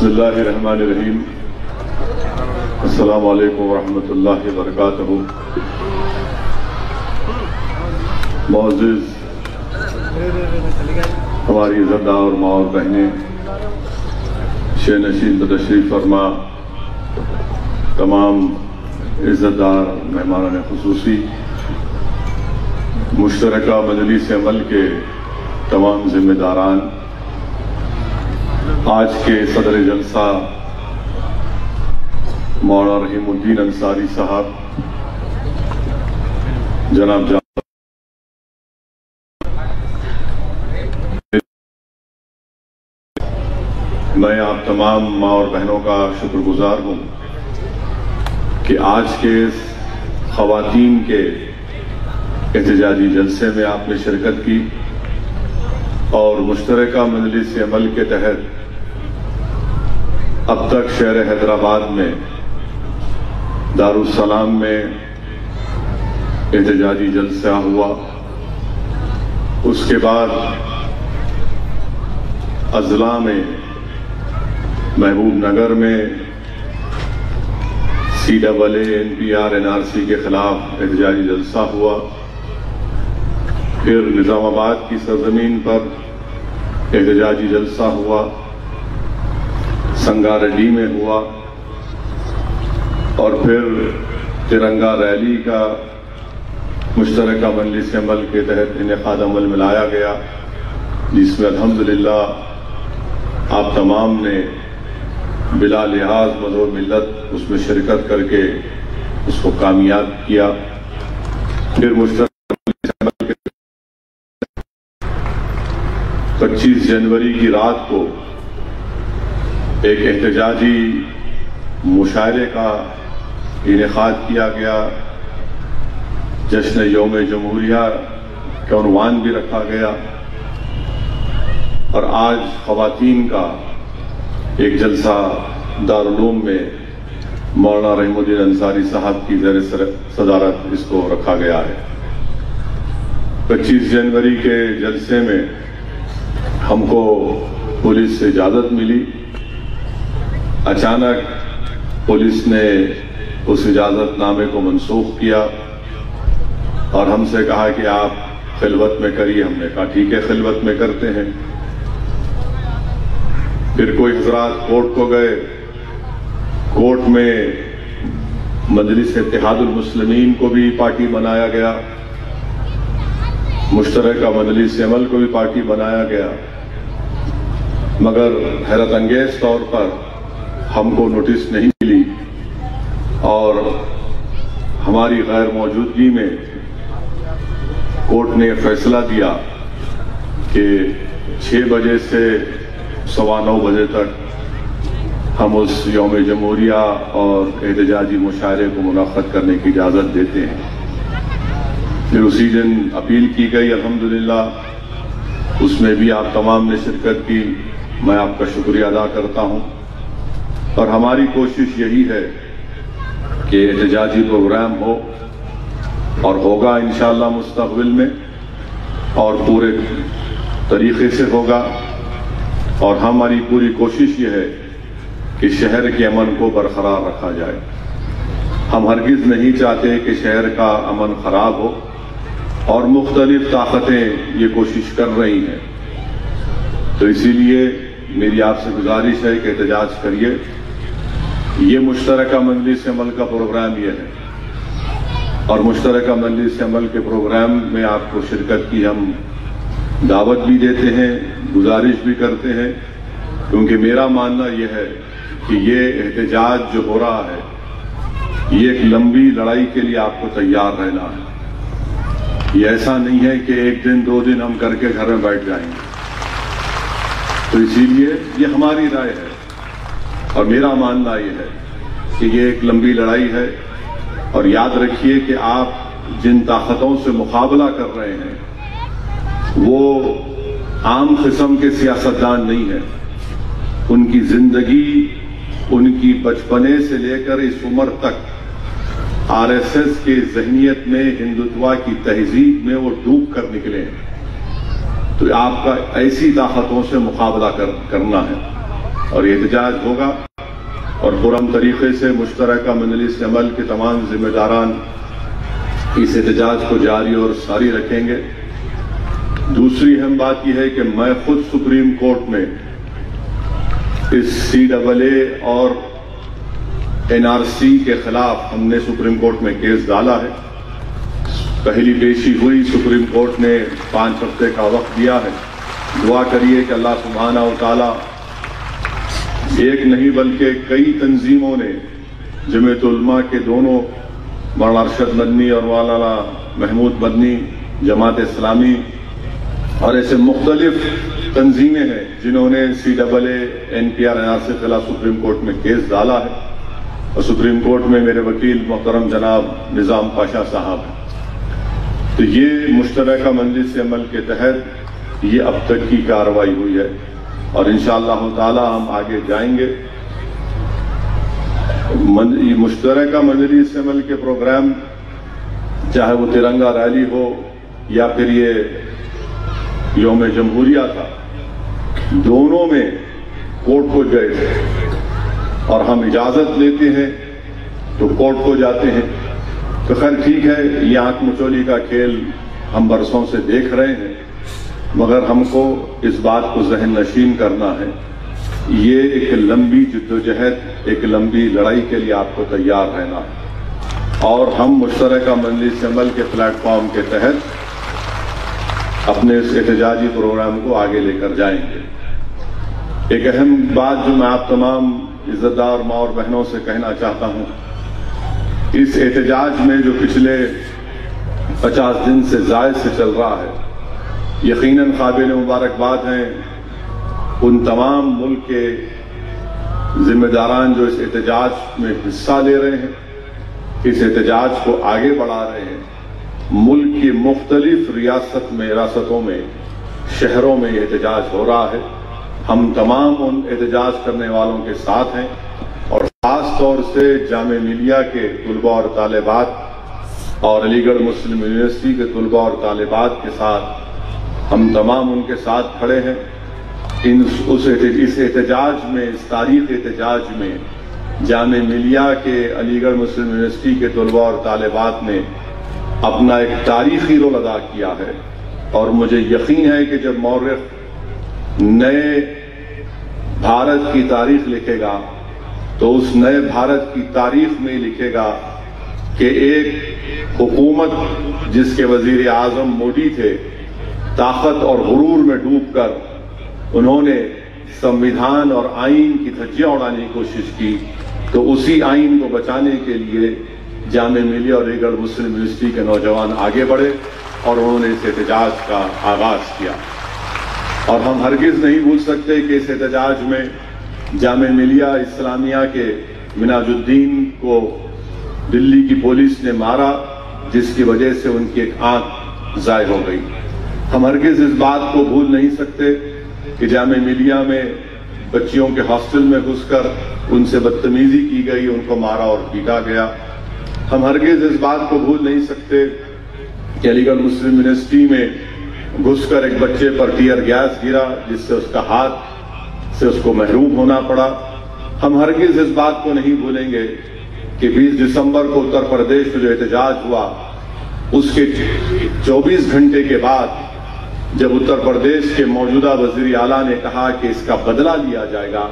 بسم اللہ الرحمن الرحیم۔ السلام علیکم ورحمۃ اللہ وبرکاتہ۔ معزز، ہماری زدہ اور ماں اور بہنیں شہ نشین تشریف فرما، تمام عزت دار مہمانان خصوصی، مشترکہ مجلس عمل کے تمام ذمہ داران آج کے صدر جلسہ مولانا رحیم الدین انصاری صاحب، جناب جان میں آپ تمام ماں اور بہنوں کا شکر گزار ہوں کہ آج کے اس خواتین کے احتجاجی جلسے میں آپ نے شرکت کی اور مشترکہ مجلس عمل کے تحت اب تک شہر حیدرآباد میں دارالسلام میں احتجاجی جلسہ ہوا۔ اس کے بعد اضلاع میں محبوب نگر میں C double A N P R N R C کے خلاف احتجاجی جلسہ ہوا۔ پھر نظام آباد کی سرزمین پر احتجاجی جلسہ ہوا۔ سنگاریڈی میں ہوا اور پھر ترنگا ریلی کا مشترکہ مجلس عمل کے تحت انعقاد عمل میں لایا گیا، جس میں الحمدللہ آپ تمام نے بلا لحاظ مذہب ملت اس میں شرکت کر کے اس کو کامیاب کیا۔ پھر مشترکہ پچیس جنوری کی رات کو ایک احتجاجی مشاعرے کا انعقاد کیا گیا۔ جشن یوم جمہوریہ کا عنوان بھی رکھا گیا۔ اور آج خواتین کا ایک جلسہ دارالعلوم میں مولانا رحم الدین انصاری صاحب کی زیر صدارت اس کو رکھا گیا ہے۔ پچیس جنوری کے جلسے میں ہم کو پولیس سے اجازت ملی۔ اچانک پولیس نے اس اجازت نامے کو منسوخ کیا اور ہم سے کہا کہ آپ خلوت میں کریے، ہم نے کہا ٹھیک ہے، خلوت میں کرتے ہیں۔ پھر کوئی حضرات کورٹ کو گئے۔ کورٹ میں مجلس اتحاد المسلمین کو بھی پارٹی بنایا گیا۔ مشترکہ مجلس عمل کو بھی پارٹی بنایا گیا۔ مگر حیرت انگیز طور پر ہم کو نوٹس نہیں ملی اور ہماری غیر موجودگی میں کورٹ نے فیصلہ دیا کہ چھ بجے سے سوا نو بجے تک ہم اس یوم جمہوریہ اور احتجاجی مشاعرے کو منعقد کرنے کی اجازت دیتے ہیں۔ پھر اسی دن اپیل کی گئی، الحمدللہ۔ اس میں بھی آپ تمام نے شرکت کی، میں آپ کا شکریہ ادا کرتا ہوں۔ اور ہماری کوشش یہی ہے کہ احتجاجی پروگرام ہو اور ہوگا انشاءاللہ مستقبل میں اور پورے طریقے سے ہوگا اور ہماری پوری کوشش یہ ہے کہ شہر کے امن کو برقرار رکھا جائے۔ ہم ہرگز نہیں چاہتے کہ شہر کا امن خراب ہو اور مختلف طاقتیں یہ کوشش کر رہی ہیں۔ تو اسی لیے میری آپ سے گزارش ہے کہ احتجاج کریے۔ یہ مشترکہ مجلس عمل کا پروگرام یہ ہے۔ اور مشترکہ مجلس عمل کے پروگرام میں آپ کو شرکت کی ہم دعوت بھی دیتے ہیں، گزارش بھی کرتے ہیں۔ کیونکہ میرا ماننا یہ ہے کہ یہ احتجاج جو ہو رہا ہے، یہ ایک لمبی لڑائی کے لیے آپ کو تیار رہنا ہے۔ یہ ایسا نہیں ہے کہ ایک دن، دو دن ہم کر کے گھر میں بیٹھ جائیں۔ گے تو اسی لیے یہ ہماری رائے ہے۔ اور میرا ماننا یہ ہے کہ یہ ایک لمبی لڑائی ہے اور یاد رکھیے کہ آپ جن طاقتوں سے مقابلہ کر رہے ہیں، وہ عام قسم کے سیاستدان نہیں ہیں۔ ان کی زندگی ان کی بچپنے سے لے کر اس عمر تک آر ایس ایس کے ذہنیت میں، ہندوتوا کی تہذیب میں وہ ڈوب کر نکلے ہیں۔ تو آپ کا ایسی طاقتوں سے مقابلہ کرنا ہے۔ اور یہ احتجاج ہوگا اور پرم طریقے سے مشترکہ مجلس عمل کے تمام ذمہ داران اس احتجاج کو جاری اور ساری رکھیں گے۔ دوسری اہم بات یہ ہے کہ میں خود سپریم کورٹ میں اس سی ڈبل اے اور این آر سی کے خلاف ہم نے سپریم کورٹ میں کیس ڈالا ہے۔ پہلی پیشی ہوئی سپریم کورٹ نے پانچ ہفتے کا وقت دیا ہے۔ دعا کریے کہ اللہ سبحانہ و تعالی ایک نہیں بلکہ کئی تنظیموں نے جمعیت علماء کے دونوں مولانا ارشد مدنی اور مولانا محمود مدنی، جماعت اسلامی اور ایسے مختلف تنظیمیں ہیں جنہوں نے C double A, N P R, N R سے خلاف سپریم کورٹ میں کیس ڈالا ہے اور سپریم کورٹ میں میرے وکیل محترم جناب نظام پاشا صاحب ہیں۔ تو یہ مشترکہ مجلس عمل کے تحت یہ اب تک کی کارروائی ہوئی ہے۔ اور انشاءاللہ تعالی ہم آگے جائیں گے۔ مشترکہ مجلس عمل کے پروگرام، چاہے وہ ترنگا ریلی ہو یا پھر یہ یوم جمہوریہ تھا، دونوں میں کورٹ کو گئے۔ تھے اور ہم اجازت لیتے ہیں تو کورٹ کو جاتے ہیں۔ تو خیر ٹھیک ہے، یہ آنکھ مچولی کا کھیل ہم برسوں سے دیکھ رہے ہیں۔ مگر ہم کو اس بات کو ذہن نشین کرنا ہے۔ یہ ایک لمبی جدوجہد، ایک لمبی لڑائی کے لیے آپ کو تیار رہنا ہے۔ اور ہم مشترکہ مجلس عمل کے پلیٹ فارم کے تحت اپنے اس احتجاجی پروگرام کو آگے لے کر جائیں گے۔ ایک اہم بات جو میں آپ تمام عزت دار ماں اور بہنوں سے کہنا چاہتا ہوں، اس احتجاج میں جو پچھلے پچاس دن سے زائد سے چل رہا ہے یقیناً قابل مبارکباد ہیں ان تمام ملک کے ذمہ داران جو اس احتجاج میں حصہ لے رہے ہیں، اس احتجاج کو آگے بڑھا رہے ہیں۔ ملک کی مختلف ریاست میں ریاستوں میں، شہروں میں یہ احتجاج ہو رہا ہے۔ ہم تمام ان احتجاج کرنے والوں کے ساتھ ہیں اور خاص طور سے جامع ملیہ کے طلباء اور طالبات اور علی گڑھ مسلم یونیورسٹی کے طلباء اور طالبات کے ساتھ ہم تمام ان کے ساتھ کھڑے ہیں۔ اس احتجاج میں، اس تاریخ احتجاج میں، جامع ملیہ کے علی گڑھ مسلم یونیورسٹی کے طلباء اور طالبات نے اپنا ایک تاریخی رول ادا کیا ہے۔ اور مجھے یقین ہے کہ جب مورخ نئے بھارت کی تاریخ لکھے گا، تو اس نئے بھارت کی تاریخ میں لکھے گا کہ ایک حکومت جس کے وزیر اعظم موڈی تھے طاقت اور غرور میں ڈوب کر انہوں نے سمویدھان اور آئین کی دھجیاں اڑانے کی کوشش کی، تو اسی آئین کو بچانے کے لیے جامع ملی اور ریگڑ مسلم یونیورسٹی کے نوجوان آگے بڑھے اور انہوں نے اس احتجاج کا آغاز کیا۔ اور ہم ہرگز نہیں بھول سکتے کہ اس احتجاج میں جامع ملیہ اسلامیہ کے مناج الدین کو دلی کی پولیس نے مارا، جس کی وجہ سے ان کی ایک آنکھ ضائع ہو گئی۔ ہم ہرگز اس بات کو بھول نہیں سکتے کہ جامع ملیہ میں بچیوں کے ہاسٹل میں گھس کر ان سے بدتمیزی کی گئی، ان کو مارا اور پیٹا گیا۔ ہم ہرگز اس بات کو بھول نہیں سکتے کہ علی گڑھ مسلم یونیورسٹی میں گھس کر ایک بچے پر ٹیئر گیس گرا، جس سے اس کا ہاتھ، سے اس کو محروم ہونا پڑا۔ ہم ہرگز اس بات کو نہیں بھولیں گے کہ بیس دسمبر کو اتر پردیش میں جو احتجاج ہوا، اس کے چوبیس گھنٹے کے بعد جب اتر پردیش کے موجودہ وزیر اعلیٰ نے کہا کہ اس کا بدلہ لیا جائے گا،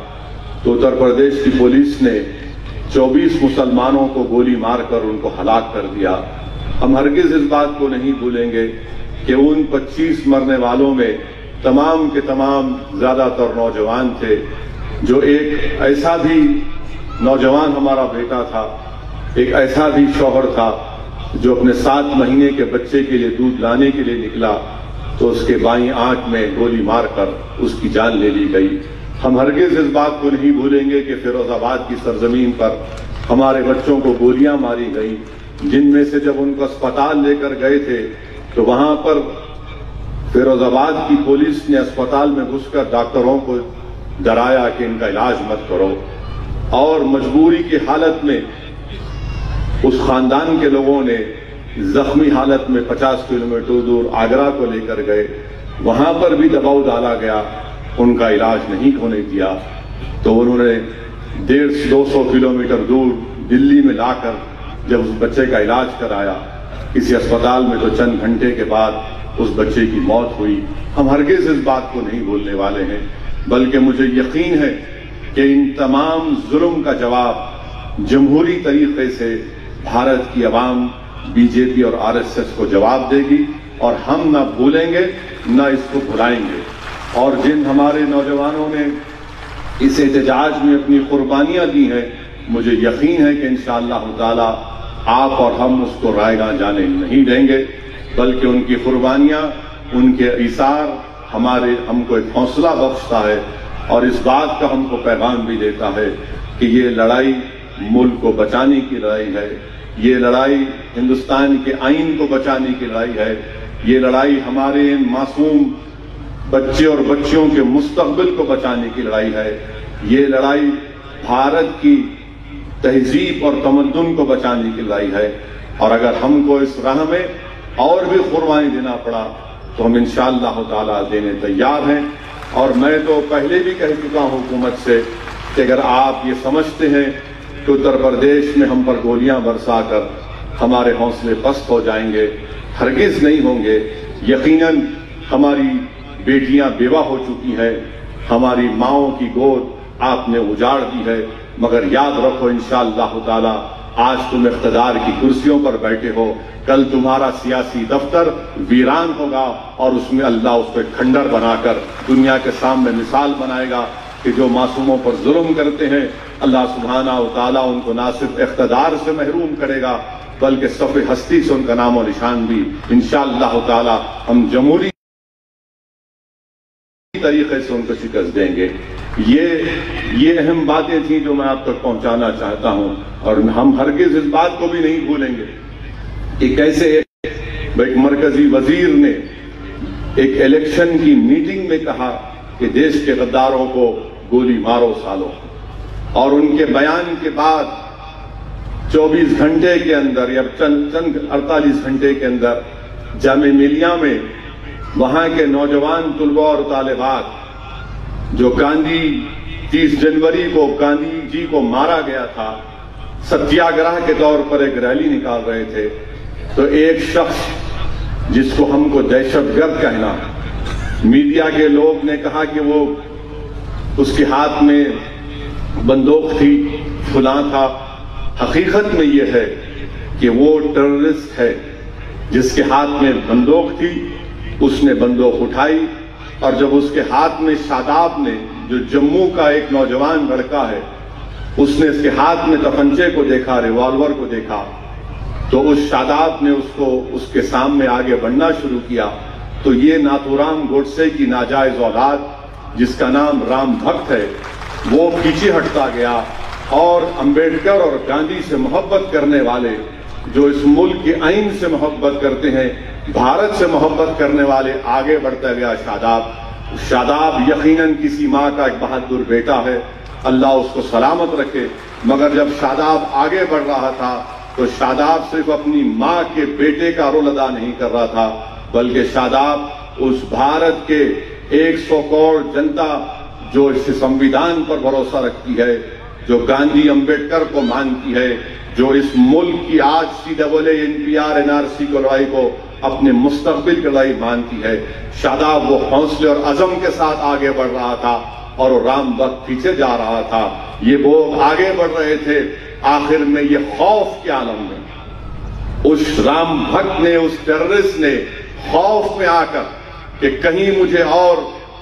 تو اتر پردیش کی پولیس نے چوبیس مسلمانوں کو گولی مار کر ان کو ہلاک کر دیا۔ ہم ہرگز اس بات کو نہیں بھولیں گے کہ ان پچیس مرنے والوں میں تمام کے تمام زیادہ تر نوجوان تھے، جو ایک ایسا بھی نوجوان ہمارا بیٹا تھا، ایک ایسا بھی شوہر تھا جو اپنے سات مہینے کے بچے کے لیے دودھ لانے کے لیے نکلا۔ تو اس کے بائیں آنکھ میں گولی مار کر اس کی جان لے لی گئی۔ ہم ہرگز اس بات کو نہیں بھولیں گے کہ فیروز آباد کی سرزمین پر ہمارے بچوں کو گولیاں ماری گئی جن میں سے جب ان کو اسپتال لے کر گئے تھے، تو وہاں پر فیروز آباد کی پولیس نے اسپتال میں گھس کر ڈاکٹروں کو ڈرایا کہ ان کا علاج مت کرو۔ اور مجبوری کی حالت میں اس خاندان کے لوگوں نے زخمی حالت میں پچاس کلومیٹر دور آگرہ کو لے کر گئے۔ وہاں پر بھی دباؤ ڈالا گیا۔ ان کا علاج نہیں ہونے دیا۔ تو انہوں نے ڈیڑھ دو سو کلومیٹر دور دلی میں لا کر جب اس بچے کا علاج کرایا، کسی اسپتال میں تو چند گھنٹے کے بعد اس بچے کی موت ہوئی۔ ہم ہرگز اس بات کو نہیں بولنے والے ہیں، بلکہ مجھے یقین ہے کہ ان تمام ظلم کا جواب جمہوری طریقے سے بھارت کی عوام بی جے پی اور آر ایس ایس کو جواب دے گی اور ہم نہ بھولیں گے، نہ اس کو بھلائیں گے۔ اور جن ہمارے نوجوانوں نے اس احتجاج میں اپنی قربانیاں دی ہیں، مجھے یقین ہے کہ انشاءاللہ تعالی آپ اور ہم اس کو رائے گاہ جانے نہیں دیں گے، بلکہ ان کی قربانیاں، ان کے اثار ہمارے، ہم کو ایک حوصلہ بخشتا ہے اور اس بات کا ہم کو پیغام بھی دیتا ہے کہ یہ لڑائی ملک کو بچانے کی لڑائی ہے۔ یہ لڑائی ہندوستان کے آئین کو بچانے کی لڑائی ہے۔ یہ لڑائی ہمارے معصوم بچے اور بچیوں کے مستقبل کو بچانے کی لڑائی ہے۔ یہ لڑائی بھارت کی تہذیب اور تمدن کو بچانے کی لڑائی ہے۔ اور اگر ہم کو اس راہ میں اور بھی قربانی دینا پڑا تو ہم انشاءاللہ تعالی دینے تیار ہیں۔ اور میں تو پہلے بھی کہہ چکا ہوں حکومت سے کہ اگر آپ یہ سمجھتے ہیں کہ اتر پردیش میں ہم پر گولیاں برسا کر ہمارے حوصلے پست ہو جائیں گے، ہرگز نہیں ہوں گے۔ یقیناً ہماری بیٹیاں بیوہ ہو چکی ہیں، ہماری ماؤں کی گود آپ نے اجاڑ دی ہے۔ مگر یاد رکھو انشاءاللہ تعالی، آج تم اقتدار کی کرسیوں پر بیٹھے ہو۔ کل تمہارا سیاسی دفتر ویران ہوگا اور اس میں اللہ اس پہ کھنڈر بنا کر دنیا کے سامنے مثال بنائے گا کہ جو معصوموں پر ظلم کرتے ہیں اللہ سبحانہ و تعالیٰ ان کو نہ صرف اقتدار سے محروم کرے گا، بلکہ صفحہ ہستی سے ان کا نام و نشان بھی۔ انشاءاللہ تعالی ہم جمہوری طریقے سے ان کو شکست دیں گے۔ یہ یہ اہم باتیں تھیں جو میں آپ تک پہنچانا چاہتا ہوں، اور ہم ہرگز اس بات کو بھی نہیں بھولیں گے۔ کہ کیسے ایک مرکزی وزیر نے ایک الیکشن کی میٹنگ میں کہا کہ دیش کے غداروں کو گولی مارو سالو اور ان کے بیان کے بعد چوبیس گھنٹے کے اندر یا چند چند اڑتالیس گھنٹے کے اندر جامع ملیہ میں وہاں کے نوجوان طلبہ اور طالبات جو گاندھی تیس جنوری کو گاندھی جی کو مارا گیا تھا، ستیاگرہ کے طور پر ایک ریلی نکال رہے تھے، تو ایک شخص جس کو ہم کو دہشت گرد کہنا، میڈیا کے لوگ نے کہا کہ وہ اس کے ہاتھ میں بندوق تھی، فلاں تھا۔ حقیقت میں یہ ہے کہ وہ ٹررسٹ ہے، جس کے ہاتھ میں بندوق تھی، اس نے بندوق اٹھائی اور جب اس کے ہاتھ میں شاداب نے، جو جموں کا ایک نوجوان لڑکا ہے، اس نے اس کے ہاتھ میں تفنچے کو دیکھا، ریوالور کو دیکھا، تو اس شاداب نے اس کو اس کے سامنے آگے بڑھنا شروع کیا۔ تو یہ ناتورام گوڈسے کی ناجائز اولاد، جس کا نام رام بھکت ہے وہ پیچھے ہٹتا گیا اور امبیڈکر اور گاندھی سے محبت کرنے والے جو اس ملک کے آئین سے محبت کرتے ہیں، بھارت سے محبت کرنے والے آگے بڑھتا گیا شاداب۔ شاداب یقیناً کسی ماں کا ایک بہادر بیٹا ہے۔ اللہ اس کو سلامت رکھے۔ مگر جب شاداب آگے بڑھ رہا تھا، تو شاداب صرف اپنی ماں کے بیٹے کا رول ادا نہیں کر رہا تھا، بلکہ شاداب اس بھارت کے ایک سو کروڑ جنتا جو اس سمویدھان پر بھروسہ رکھتی ہے، جو گاندھی امبیڈکر کو مانتی ہے، جو اس ملک کی آج C double A N P R N R C کو لڑائی کو اپنے مستقبل کی لڑائی مانتی ہے۔ شاداب وہ حوصلے اور عزم کے ساتھ آگے بڑھ رہا تھا اور وہ رام بخت پیچھے جا رہا تھا۔ یہ وہ آگے بڑھ رہے تھے۔ آخر میں یہ خوف کے عالم میں۔ اس رام بھکت نے، اس ٹیررسٹ نے خوف میں آ کر کہ کہیں مجھے اور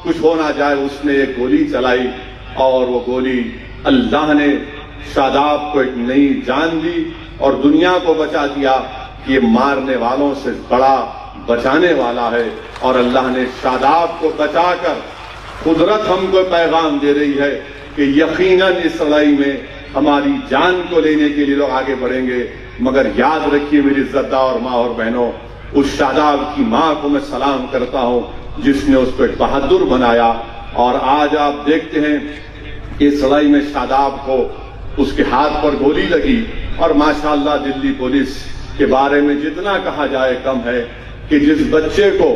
کچھ ہونا جائے، اس نے ایک گولی چلائی اور وہ گولی اللہ نے شاداب کو ایک نئی جان دی اور دنیا کو بچا دیا کہ یہ مارنے والوں سے بڑا بچانے والا ہے اور اللہ نے شاداب کو بچا کر قدرت ہم کو پیغام دے رہی ہے کہ یقیناً اس لڑائی میں ہماری جان کو لینے کے لیے لوگ آگے بڑھیں گے۔ مگر یاد رکھیے میری زدہ اور ماں اور بہنوں، اس شاداب کی ماں کو میں سلام کرتا ہوں۔ جس نے اس کو ایک بہادر بنایا اور آج آپ دیکھتے ہیں اس لڑائی میں شاداب کو اس کے ہاتھ پر گولی لگی اور ماشاءاللہ دلی پولیس کے بارے میں جتنا کہا جائے کم ہے کہ جس بچے کو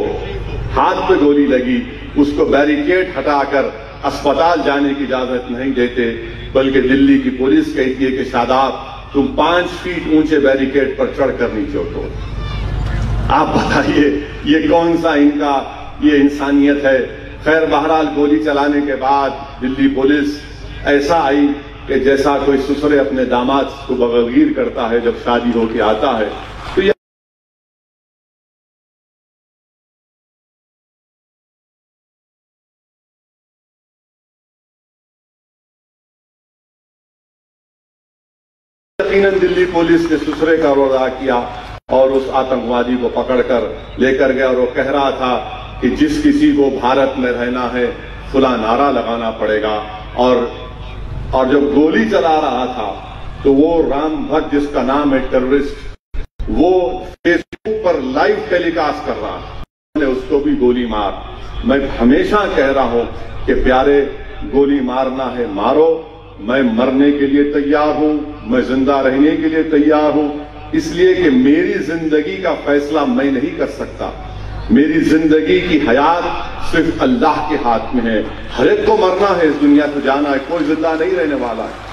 ہاتھ پہ گولی لگی، اس کو بیریکیٹ ہٹا کر اسپتال جانے کی اجازت نہیں دیتے، بلکہ دلی کی پولیس کہتی ہے کہ شاداب تم پانچ فیٹ اونچے بیریکیڈ پر چڑھ کر نیچے اترو آپ بتائیے، یہ کون سا ان کا یہ انسانیت ہے۔ خیر، بہرحال گولی چلانے کے بعد دلی پولیس ایسا آئی کہ جیسا کوئی سسرے اپنے داماد کو بغیر کرتا ہے جب شادی ہو کے آتا ہے، تو یہ یقیناً دلی پولیس نے سسرے کا روزہ کیا اور اس آتنکوادی کو پکڑ کر لے کر گیا اور وہ کہہ رہا تھا کہ جس کسی کو بھارت میں رہنا ہے، فلاں نعرہ لگانا پڑے گا۔ اور اور جب گولی چلا رہا تھا، تو وہ رام بھٹ جس کا نام ہے ٹیررسٹ، وہ فیس بک پر لائیو ٹیلی کاسٹ کر رہا تھا۔ اس کو بھی گولی مار۔ میں ہمیشہ کہہ رہا ہوں کہ پیارے، گولی مارنا ہے، مارو۔ میں مرنے کے لیے تیار ہوں، میں زندہ رہنے کے لیے تیار ہوں۔ اس لیے کہ میری زندگی کا فیصلہ میں نہیں کر سکتا۔ میری زندگی کی حیات صرف اللہ کے ہاتھ میں ہے۔ ہر ایک کو مرنا ہے اس دنیا سے، جانا ہے۔ کوئی زندہ نہیں رہنے والا ہے۔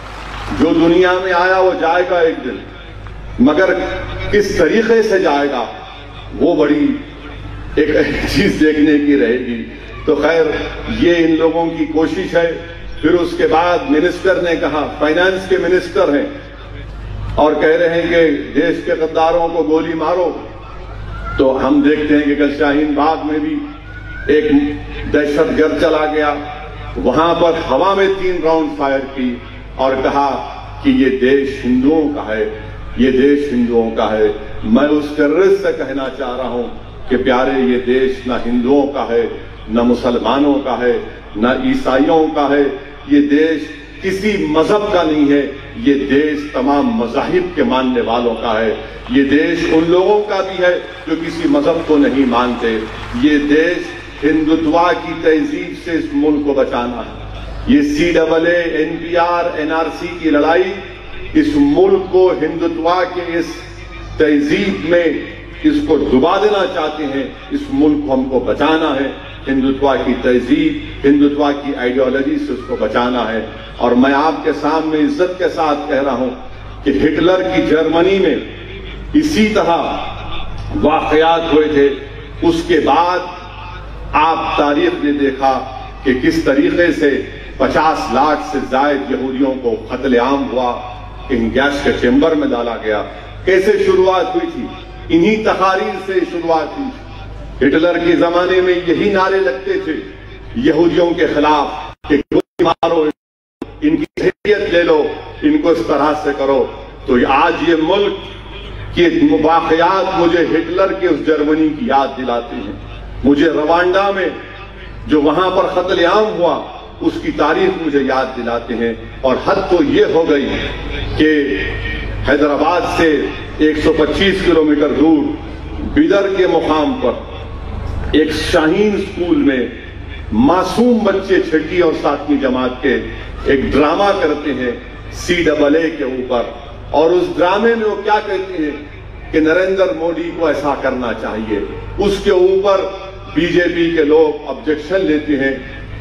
جو دنیا میں آیا وہ جائے گا ایک دن۔ مگر کس طریقے سے جائے گا، وہ بڑی ایک چیز دیکھنے کی رہے گی۔ تو خیر، یہ ان لوگوں کی کوشش ہے۔ پھر اس کے بعد منسٹر نے کہا، فائنانس کے منسٹر ہیں۔ اور کہہ رہے ہیں کہ دیش کے غداروں کو گولی مارو۔ تو ہم دیکھتے ہیں کہ کل شاہین باغ میں بھی ایک دہشت گرد چلا گیا۔ وہاں پر ہوا میں تین راؤنڈ فائر کی اور کہا کہ یہ دیش ہندوؤں کا ہے، یہ دیش ہندوؤں کا ہے۔ میں اس ٹیررسٹ سے کہنا چاہ رہا ہوں کہ پیارے، یہ دیش نہ ہندوؤں کا ہے، نہ مسلمانوں کا ہے، نہ عیسائیوں کا ہے۔ یہ دیش کسی مذہب کا نہیں ہے یہ دیش تمام مذاہب کے ماننے والوں کا ہے۔ یہ دیش ان لوگوں کا بھی ہے جو کسی مذہب کو نہیں مانتے۔ یہ دیش ہندوتوا کی تہذیب سے اس ملک کو بچانا ہے۔ یہ C double A N P R N R C کی لڑائی اس ملک کو ہندوتوا کے اس تہذیب میں اس کو ڈبا دینا چاہتے ہیں۔ اس ملک کو ہم کو بچانا ہے۔ ہندوتوا کی تہذیب ہندوتوا کی آئیڈیالوجی سے اس کو بچانا ہے۔ اور میں آپ کے سامنے عزت کے ساتھ کہہ رہا ہوں کہ ہٹلر کی جرمنی میں اسی طرح واقعات ہوئے تھے۔ اس کے بعد آپ تاریخ نے دیکھا کہ کس طریقے سے پچاس لاکھ سے زائد یہودیوں کو قتل عام ہوا۔ ان گیس کے چیمبر میں ڈالا گیا۔ کیسے شروعات ہوئی تھی؟ انہی تحاریر سے شروعات ہوئی۔ ہٹلر کے زمانے میں یہی نعرے لگتے تھے۔ یہودیوں کے خلاف کہ مارو، ان کی حیثیت لے لو، ان کو اس طرح سے کرو۔ تو آج یہ ملک کے واقعات مجھے ہٹلر کے اس جرمنی کی یاد دلاتے ہیں مجھے روانڈا میں جو وہاں پر قتل عام ہوا، اس کی تاریخ مجھے یاد دلاتے ہیں۔ اور حد تو یہ ہو گئی کہ حیدرآباد سے ایک سو پچیس کلومیٹر دور، بیدر کے مقام پر ایک شاہین سکول میں معصوم بچے چھٹی اور ساتویں جماعت کے ایک ڈرامہ کرتے ہیں سی ڈبل اے کے اوپر۔ اور اس ڈرامے میں وہ کیا کہتے ہیں کہ نریندر موڈی کو ایسا کرنا چاہیے۔ اس کے اوپر بی جے پی کے لوگ آبجیکشن لیتے ہیں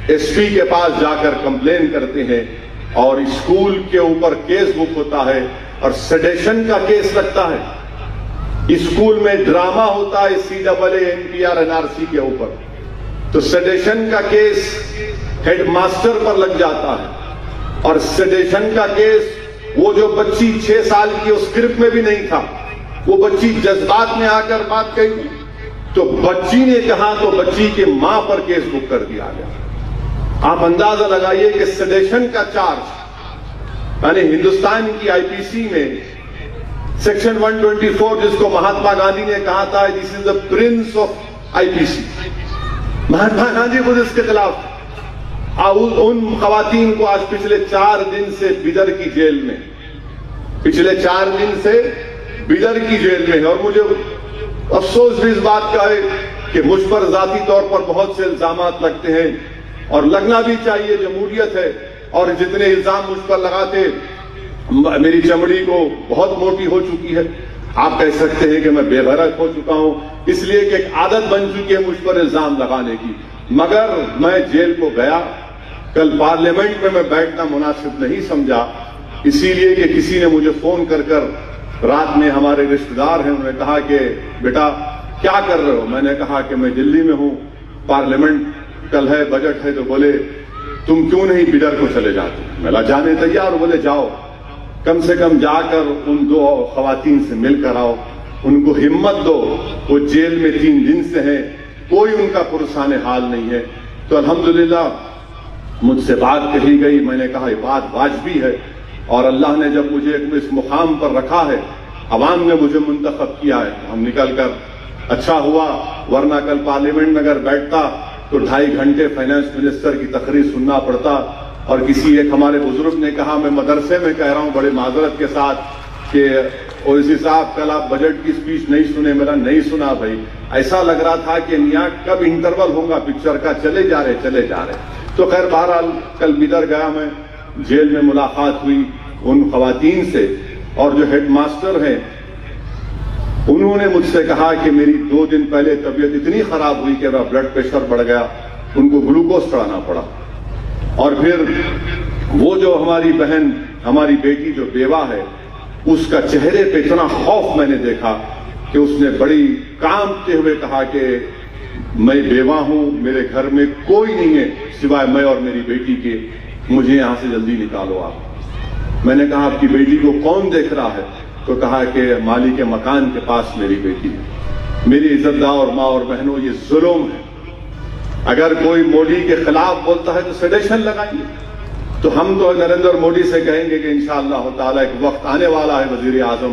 ایس پی کے پاس جا کر کمپلین کرتے ہیں۔ اور اسکول کے اوپر کیس بک ہوتا ہے اور سیڈیشن کا کیس لگتا ہے۔ اسکول میں ڈرامہ ہوتا ہے C double A N P R, N R C کے اوپر۔ تو سیڈیشن کا کیس ہیڈ ماسٹر پر لگ جاتا ہے۔ اور سیڈیشن کا کیس وہ جو بچی چھ سال کی اس گرپ میں بھی نہیں تھا، وہ بچی جذبات میں آ کر بات کہی۔ تو بچی نے کہا تو بچی کے ماں پر کیس بک کر دیا گیا۔ آپ اندازہ لگائیے کہ سیڈیشن کا چارج یعنی ہندوستان کی آئی پی سی میں سیکشن 124 جس کو مہاتما گاندھی نے کہا تھا this is the prince of I P C Mahatma Gandhi خود اس کے خلاف ان خواتین کو آج پچھلے چار دن سے بیدر کی جیل میں پچھلے چار دن سے بیدر کی جیل میں اور مجھے افسوس بھی اس بات کا ہے کہ مجھ پر ذاتی طور پر بہت سے الزامات لگتے ہیں اور لگنا بھی چاہیے، جمہوریت ہے اور جتنے الزام مجھ پر لگاتے میری چمڑی کو بہت موٹی ہو چکی ہے۔ آپ کہہ سکتے ہیں کہ میں بے بھرک ہو چکا ہوں، اس لیے کہ ایک عادت بن چکی ہے مجھ پر الزام لگانے کی۔ مگر میں جیل کو گیا، کل پارلیمنٹ میں میں بیٹھنا مناسب نہیں سمجھا، اسی لیے کہ کسی نے مجھے فون کر کر رات میں ہمارے رشتہ دار ہیں، انہوں نے کہا کہ بیٹا، کیا کر رہے ہو؟ میں نے کہا کہ میں دلی میں ہوں، پارلیمنٹ کل ہے، بجٹ ہے، تو بولے، تم کیوں نہیں بیڈر کو چلے جاتے؟ میں جانے تیار بولے، جاؤ۔ کم سے کم جا کر ان دو خواتین سے مل کر آؤ۔ ان کو ہمت دو۔ وہ جیل میں تین دن سے ہیں۔ کوئی ان کا پرسان حال نہیں ہے۔ تو الحمدللہ، مجھ سے بات کہی گئی۔ میں نے کہا، یہ بات واجبی ہے۔ اور اللہ نے جب مجھے اس مقام پر رکھا ہے، عوام نے مجھے منتخب کیا ہے۔ ہم نکل کر اچھا ہوا، ورنہ کل پارلیمنٹ میں اگر بیٹھتا تو ڈھائی گھنٹے فائنانس منسٹر کی تقریر سننا پڑتا۔ اور کسی ایک ہمارے بزرگ نے کہا، میں مدرسے میں کہہ رہا ہوں، بڑے معذرت کے ساتھ کہ اویسی صاحب، کل آپ بجٹ کی سپیچ نہیں سنے، میرا نہیں سنا بھائی۔ ایسا لگ رہا تھا کہ نیا کب انٹرول ہوگا، پکچر کا چلے جا رہے، چلے جا رہے۔ تو خیر، بہرحال کل بدر گیا میں، جیل میں ملاقات ہوئی ان خواتین سے۔ اور جو ہیڈ ماسٹر ہیں، انہوں نے مجھ سے کہا کہ میری دو دن پہلے طبیعت اتنی خراب ہوئی کہ میرا بلڈ پریشر بڑھ گیا، ان کو گلوکوز چڑھانا پڑا۔ اور پھر وہ جو ہماری بہن، ہماری بیٹی جو بیوہ ہے، اس کا چہرے پہ اتنا خوف میں نے دیکھا کہ اس نے بڑی کامتے ہوئے کہا کہ میں بیوہ ہوں، میرے گھر میں کوئی نہیں ہے سوائے میں اور میری بیٹی کے۔ مجھے یہاں سے جلدی نکالو آپ۔ میں نے کہا، آپ کی بیٹی کو کون دیکھ رہا ہے؟ تو کہا کہ مالی کے مکان کے پاس میری بیٹی ہے۔ میری عزت اور ماں اور بہنوں، یہ ظلم ہے۔ اگر کوئی موڈی کے خلاف بولتا ہے تو سیڈیشن لگائیں گے تو ہم تو نریندر موڈی سے کہیں گے کہ انشاءاللہ تعالیٰ ایک وقت آنے والا ہے وزیر اعظم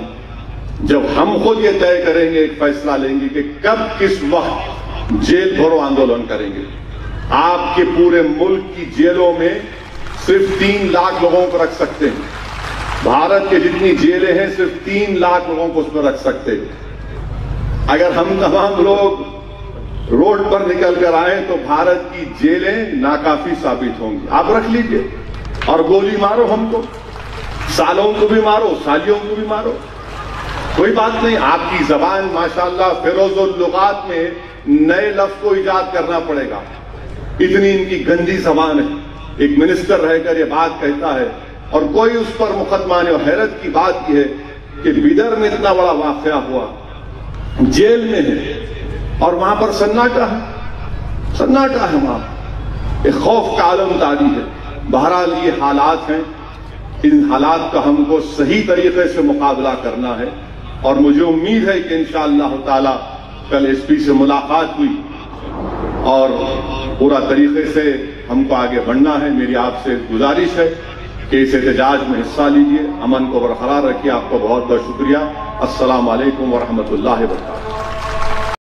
جب ہم خود یہ طے کریں گے، ایک فیصلہ لیں گے کہ کب کس وقت جیل بھرو آندولن کریں گے۔ آپ کے پورے ملک کی جیلوں میں صرف تین لاکھ لوگوں کو رکھ سکتے ہیں۔ بھارت کے جتنی جیلیں ہیں، صرف تین لاکھ لوگوں کو اس میں رکھ سکتے اگر ہم تمام لوگ روڈ پر نکل کر آئیں تو بھارت کی جیلیں ناکافی ثابت ہوں گی۔ آپ رکھ لیجیے۔ اور گولی مارو ہم کو۔ سالوں کو بھی مارو، سالیوں کو بھی مارو۔ کوئی بات نہیں، آپ کی زبان ماشاءاللہ فیروز اللغات میں نئے لفظ کو ایجاد کرنا پڑے گا۔ اتنی ان کی گندی زبان ہے۔ ایک منسٹر رہ کر یہ بات کہتا ہے اور کوئی اس پر مقدمہ نہیں اور حیرت کی بات یہ ہے کہ بیدر میں اتنا بڑا واقعہ ہوا۔ جیل میں ہے۔ اور وہاں پر سناٹا ہے۔ سناٹا ہے وہاں۔ ایک خوف کا عالم تاری ہے۔ بہرحال یہ حالات ہیں۔ ان حالات کا ہم کو صحیح طریقے سے مقابلہ کرنا ہے۔ اور مجھے امید ہے کہ انشاءاللہ تعالی کل ایس پی سے ملاقات ہوئی۔ اور پورا طریقے سے ہم کو آگے بڑھنا ہے۔ میری آپ سے گزارش ہے کہ اس احتجاج میں حصہ لیجیے۔ امن کو برقرار رکھیے۔ آپ کو بہت بہت شکریہ۔ السلام علیکم ورحمۃ اللہ وبرکاتہ۔